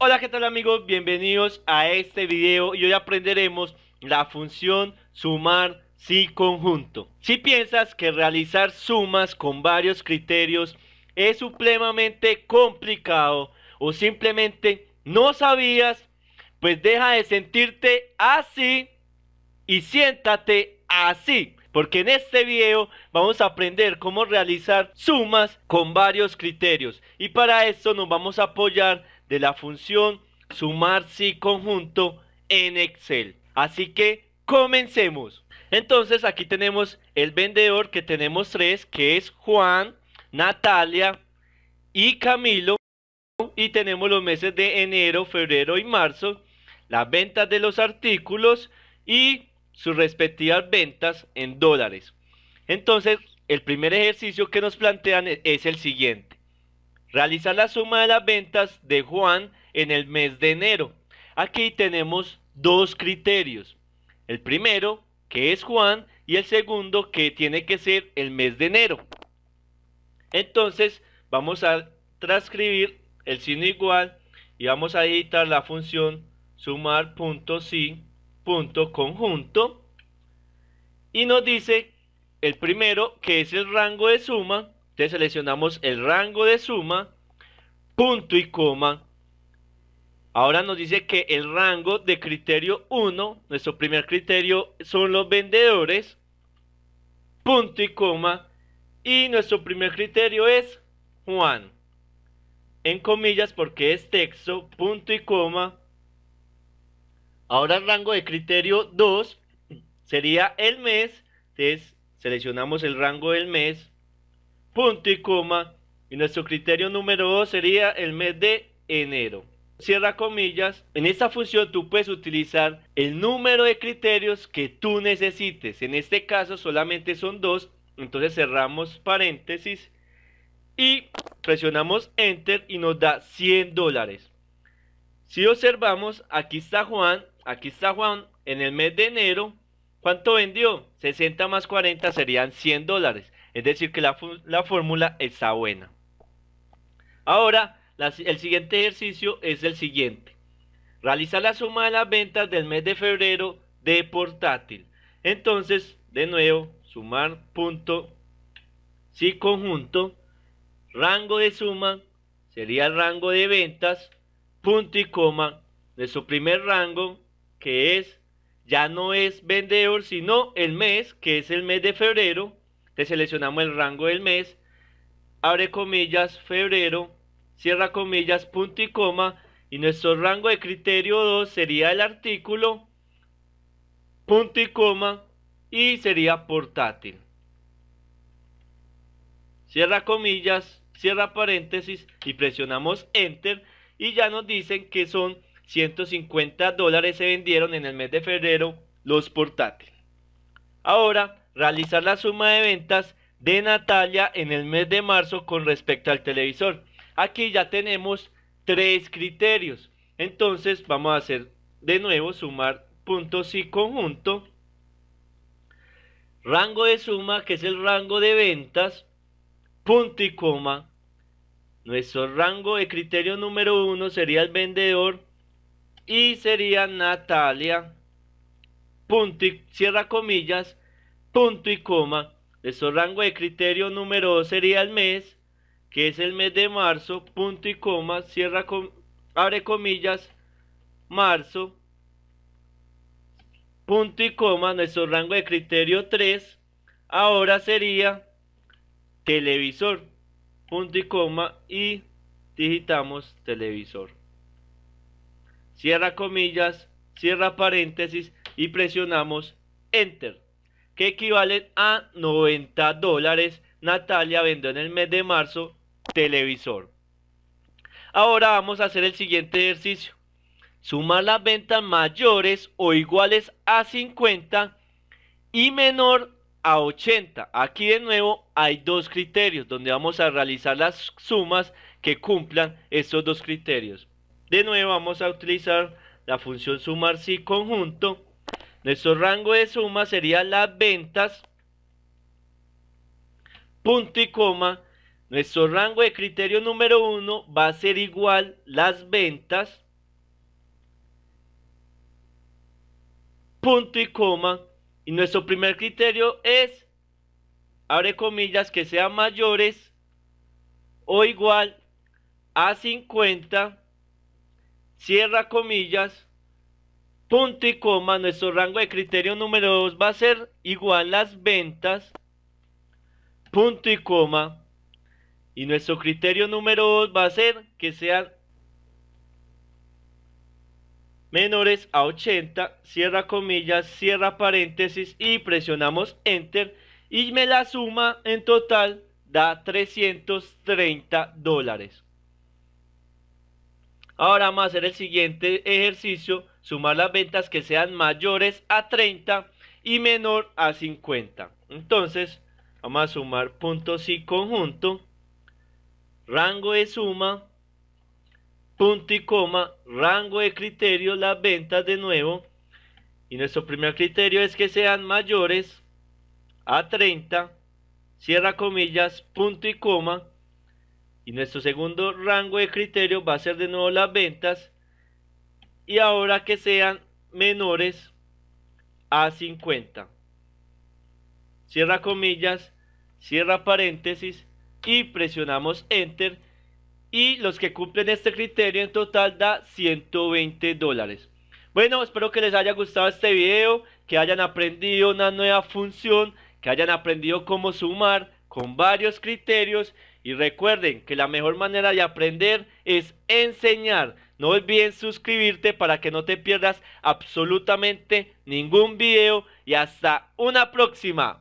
Hola qué tal amigos, bienvenidos a este video y hoy aprenderemos la función sumar si conjunto. Si piensas que realizar sumas con varios criterios es supremamente complicado o simplemente no sabías, pues deja de sentirte así y siéntate así. Porque en este video vamos a aprender cómo realizar sumas con varios criterios. Y para esto nos vamos a apoyar de la función sumar si conjunto en Excel. Así que comencemos. Entonces aquí tenemos el vendedor que tenemos tres, que es Juan, Natalia y Camilo. Y tenemos los meses de enero, febrero y marzo, las ventas de los artículos y sus respectivas ventas en dólares. Entonces, el primer ejercicio que nos plantean es el siguiente. Realizar la suma de las ventas de Juan en el mes de enero. Aquí tenemos dos criterios. El primero, que es Juan, y el segundo, que tiene que ser el mes de enero. Entonces, vamos a transcribir el signo igual y vamos a editar la función sumar.si.conjunto y nos dice el primero que es el rango de suma entonces seleccionamos el rango de suma, punto y coma. Ahora nos dice que el rango de criterio 1, nuestro primer criterio son los vendedores, punto y coma. Y nuestro primer criterio es Juan. En comillas porque es texto, punto y coma. Ahora el rango de criterio 2 sería el mes. Entonces seleccionamos el rango del mes punto y coma. Y nuestro criterio número 2 sería el mes de enero. Cierra comillas. En esta función tú puedes utilizar el número de criterios que tú necesites. En este caso solamente son dos. Entonces cerramos paréntesis y presionamos enter y nos da 100 dólares. Si observamos, aquí está Juan, aquí está Juan en el mes de enero. ¿Cuánto vendió? 60 más 40 serían 100 dólares. Es decir, que la, fórmula está buena. Ahora, el siguiente ejercicio es el siguiente. Realizar la suma de las ventas del mes de febrero de portátil. Entonces, de nuevo, sumar punto, si conjunto, rango de suma, sería el rango de ventas, punto y coma, su primer rango, que es, ya no es vendedor, sino el mes, que es el mes de febrero, seleccionamos el rango del mes, abre comillas, febrero, cierra comillas, punto y coma, y nuestro rango de criterio 2 sería el artículo, punto y coma, y sería portátil. Cierra comillas, cierra paréntesis y presionamos enter y ya nos dicen que son 150 dólares se vendieron en el mes de febrero los portátiles. Ahora realizar la suma de ventas de Natalia en el mes de marzo con respecto al televisor. Aquí ya tenemos tres criterios. Entonces vamos a hacer de nuevo sumar puntos y conjunto. Rango de suma que es el rango de ventas. Punto y coma. Nuestro rango de criterio número uno sería el vendedor. Y sería Natalia. Punto y cierra comillas punto y coma. Nuestro rango de criterio número 2 sería el mes, que es el mes de marzo, punto y coma, cierra abre comillas, marzo, punto y coma, nuestro rango de criterio 3, ahora sería televisor, punto y coma, y digitamos televisor. Cierra comillas, cierra paréntesis y presionamos Enter que equivalen a 90 dólares. Natalia vendió en el mes de marzo televisor. Ahora vamos a hacer el siguiente ejercicio. Sumar las ventas mayores o iguales a 50 y menor a 80. Aquí de nuevo hay dos criterios donde vamos a realizar las sumas que cumplan estos dos criterios. De nuevo vamos a utilizar la función sumar si conjunto. Nuestro rango de suma sería las ventas, punto y coma. Nuestro rango de criterio número 1 va a ser igual las ventas, punto y coma. Y nuestro primer criterio es, abre comillas, que sean mayores o igual a 50 cierra comillas, punto y coma. Nuestro rango de criterio número 2 va a ser igual las ventas, punto y coma. Y nuestro criterio número 2 va a ser que sean menores a 80, cierra comillas, cierra paréntesis y presionamos Enter y me la suma en total da 330 dólares. Ahora vamos a hacer el siguiente ejercicio, sumar las ventas que sean mayores a 30 y menor a 50. Entonces, vamos a sumar puntos y conjunto, rango de suma, punto y coma, rango de criterio, las ventas de nuevo. Y nuestro primer criterio es que sean mayores a 30, cierra comillas, punto y coma. Y nuestro segundo rango de criterio va a ser de nuevo las ventas. Y ahora que sean menores a 50. Cierra comillas, cierra paréntesis y presionamos Enter y los que cumplen este criterio en total da 120 dólares. Bueno, espero que les haya gustado este video, que hayan aprendido una nueva función, que hayan aprendido cómo sumar con varios criterios y recuerden que la mejor manera de aprender es enseñar. No olviden suscribirte para que no te pierdas absolutamente ningún video y hasta una próxima.